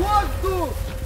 Agosto!